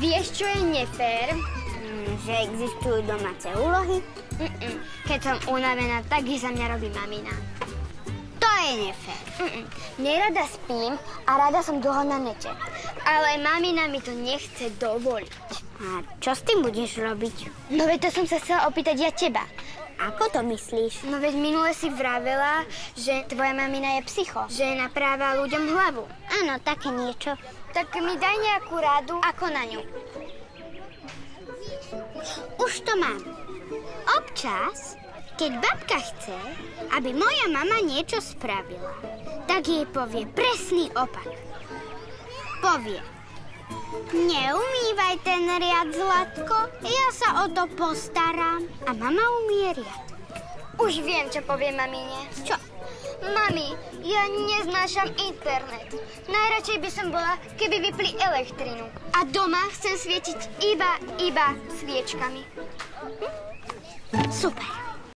Vieš, čo je nefér? Mm, že existujú domáce úlohy? Mm-mm. Keď som unavená, tak sa mňa robí mamina. To je nefér. Mm-mm. Nerada spím a rada som dlho na nete. Ale mamina mi to nechce dovoliť. A čo s tým budeš robiť? No veď to som sa chcela opýtať ja teba. Ako to myslíš? No veď minule si vravela, že tvoja mamina je psycho, že napráva ľuďom hlavu. Áno, také niečo. Tak mi daj nejakú radu, ako na ňu. Už to mám. Občas, keď babka chce, aby moja mama niečo spravila, tak jej povie presný opak. Povie, neumývaj ten riad, Zlatko, ja sa o to postaram. A mama umie riad. Už viem, čo povie mamine. Čo? Mami, ja neznášam internet. Najradšej by som bola, keby vypli elektrinu. A doma chcem svietiť iba, iba sviečkami. Super.